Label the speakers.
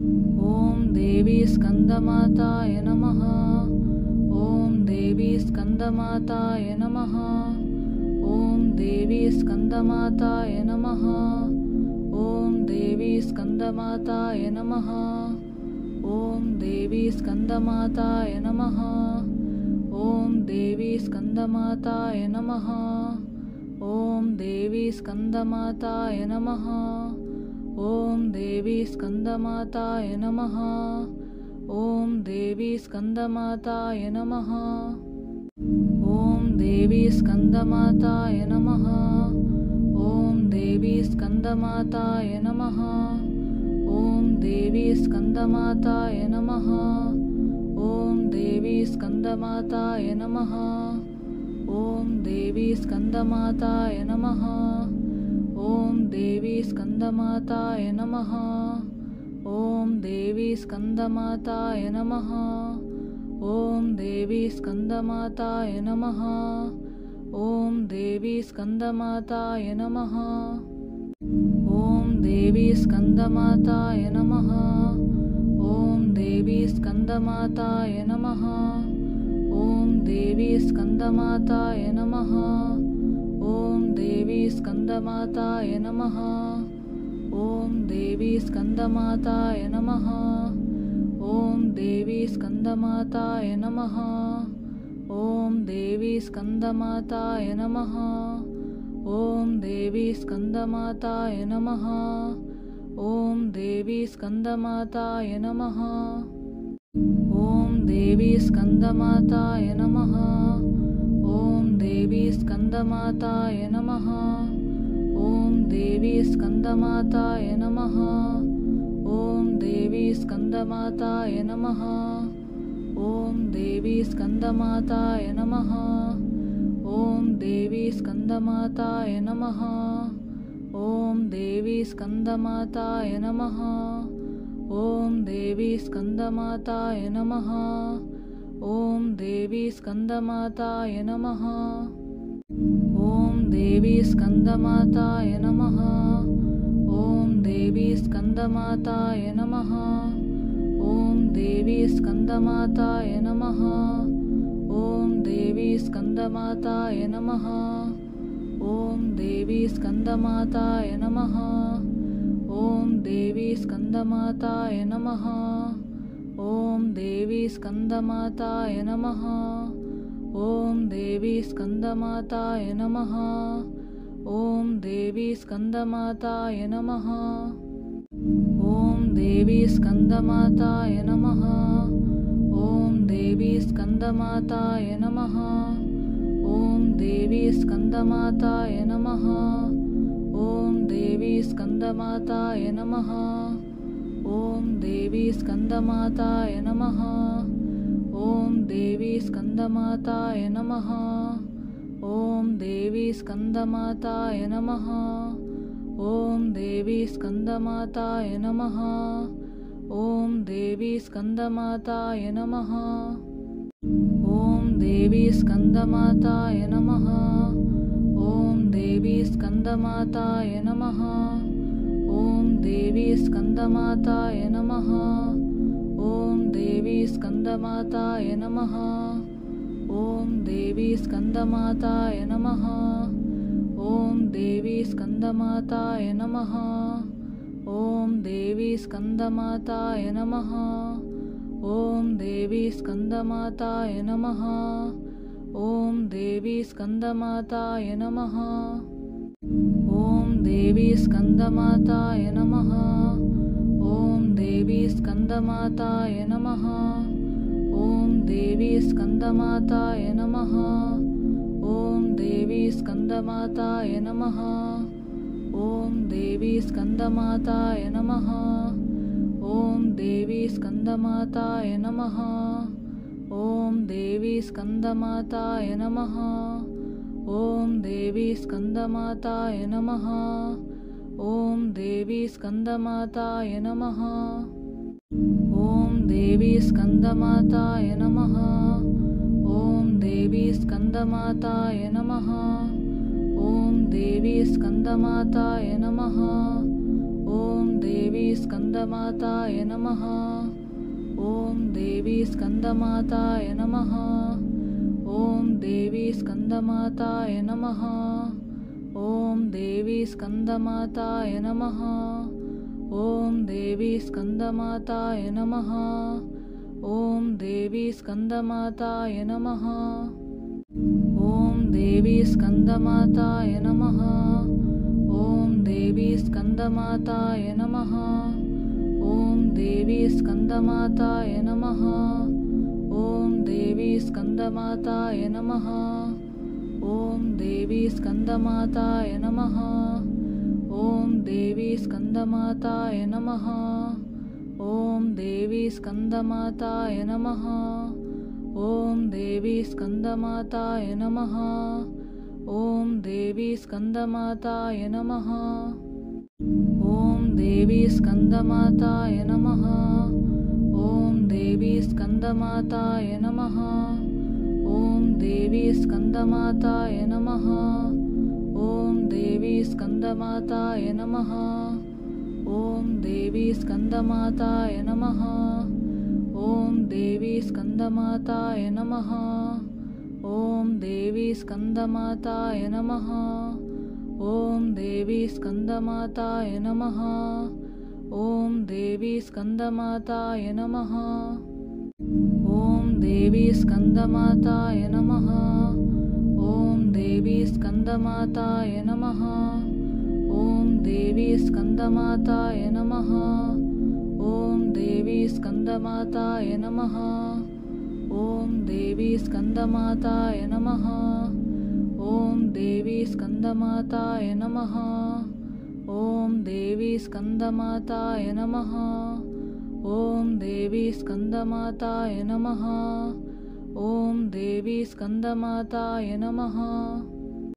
Speaker 1: ॐ देवी स्कन्दमाताय नमः। ॐ देवी स्कन्दमाताय नमः। ॐ देवी स्कन्दमाताय नमः। ॐ देवी स्कन्दमाताय नमः। ॐ देवी स्कन्दमाताय नमः। ॐ देवी स्कन्दमाताय नमः। ॐ देवी स्कन्दमाताय नमः। ॐ देवी स्कन्दमाताय नमः। ॐ देवी स्कन्दमाताय नमः। ॐ देवी स्कन्दमाताय नमः। ॐ देवी स्कन्दमाताय नमः। ॐ देवी स्कन्दमाताय नमः। ॐ देवी स्कन्दमाताय नमः। ॐ देवी स्कन्दमाताय नमः ॐ देवी स्कन्दमाताय नमः। ॐ देवी स्कन्दमाताय नमः। ॐ देवी स्कन्दमाताय नमः। ॐ देवी स्कन्दमाताय नमः। ॐ देवी स्कन्दमाताय नमः। ॐ देवी स्कन्दमाताय नमः। ॐ देवी स्कन्दमाताय नमः ॐ देवी स्कन्दमाताय नमः। ॐ देवी स्कन्दमाताय नमः। ॐ देवी स्कन्दमाताय नमः। ॐ देवी स्कन्दमाताय नमः। ॐ देवी स्कन्दमाताय नमः। ॐ देवी स्कन्दमाताय नमः। ॐ देवी स्कन्दमाताय नमः। ॐ देवी स्कन्दमाताय नमः। ॐ देवी स्कन्दमाताय नमः। ॐ देवी स्कन्दमाताय नमः। ॐ देवी स्कन्दमाताय नमः। ॐ देवी स्कन्दमाताय नमः। ॐ देवी स्कन्दमाताय नमः। ॐ देवी स्कन्दमाताय नमः ॐ देवी स्कन्दमाताय नमः। ॐ देवी स्कन्दमाताय नमः। ॐ देवी स्कन्दमाताय नमः। ॐ देवी स्कन्दमाताय नमः। ॐ देवी स्कन्दमाताय नमः। ॐ देवी स्कन्दमाताय नमः। ॐ देवी स्कन्दमाताय नमः। ॐ देवी स्कन्दमाताय नमः। ॐ देवी स्कन्दमाताय नमः। ॐ देवी स्कन्दमाताय नमः। ॐ देवी स्कन्दमाताय नमः। ॐ देवी स्कन्दमाताय नमः। ॐ देवी स्कन्दमाताय नमः। ॐ देवी स्कन्दमाताय नमः ॐ देवी स्कन्दमाताय नमः। ॐ देवी स्कन्दमाताय नमः। ॐ देवी स्कन्दमाताय नमः। ॐ देवी स्कन्दमाताय नमः। ॐ देवी स्कन्दमाताय नमः। ॐ देवी स्कन्दमाताय नमः। ॐ देवी स्कन्दमाताय नमः। देवी स्कन्दमाताय नमः। ॐ देवी स्कन्दमाताय नमः। ॐ देवी स्कन्दमाताय नमः। ॐ देवी स्कन्दमाताय नमः। ॐ देवी स्कन्दमाताय नमः। ॐ देवी स्कन्दमाताय नमः। ॐ देवी स्कन्दमाताय नमः। ॐ देवी स्कन्दमाताय नमः। ॐ देवी स्कन्दमाताय नमः। ॐ देवी स्कन्दमाताय नमः। ॐ देवी स्कन्दमाताय नमः। ॐ देवी स्कन्दमाताय नमः। ॐ देवी स्कन्दमाताय नमः। ॐ देवी स्कन्दमाताय नमः ॐ देवी स्कन्दमाताय नमः। ॐ देवी स्कन्दमाताय नमः। ॐ देवी स्कन्दमाताय नमः। ॐ देवी स्कन्दमाताय नमः। ॐ देवी स्कन्दमाताय नमः। ॐ देवी स्कन्दमाताय नमः। ॐ देवी स्कन्दमाताय नमः ॐ देवी स्कन्दमाताय नमः। ॐ देवी स्कन्दमाताय नमः। ॐ देवी स्कन्दमाताय नमः। ॐ देवी स्कन्दमाताय नमः। ॐ देवी स्कन्दमाताय नमः। ॐ देवी स्कन्दमाताय नमः। ॐ देवी स्कन्दमाताय नमः ॐ देवी स्कन्दमाताय नमः। ॐ देवी स्कन्दमाताय नमः। ॐ देवी स्कन्दमाताय नमः। ॐ देवी स्कन्दमाताय नमः। ॐ देवी स्कन्दमाताय नमः। ॐ देवी स्कन्दमाताय नमः। ॐ देवी स्कन्दमाताय नमः। देवी स्कन्दमाताय नमः। ॐ देवी स्कन्दमाताय नमः। ॐ देवी स्कन्दमाताय नमः। ॐ देवी स्कन्दमाताय नमः। ॐ देवी स्कन्दमाताय नमः। ॐ देवी स्कन्दमाताय नमः। ॐ देवी स्कन्दमाताय नमः। ॐ देवी स्कन्दमाताय नमः। ॐ देवी स्कन्दमाताय नमः। ॐ देवी स्कन्दमाताय नमः। ॐ देवी स्कन्दमाताय नमः। ॐ देवी स्कन्दमाताय नमः। ॐ देवी स्कन्दमाताय नमः। ॐ देवी स्कन्दमाताय नमः। ॐ देवी स्कन्दमाताय नमः। ॐ देवी स्कन्दमाताय नमः। ॐ देवी स्कन्दमाताय नमः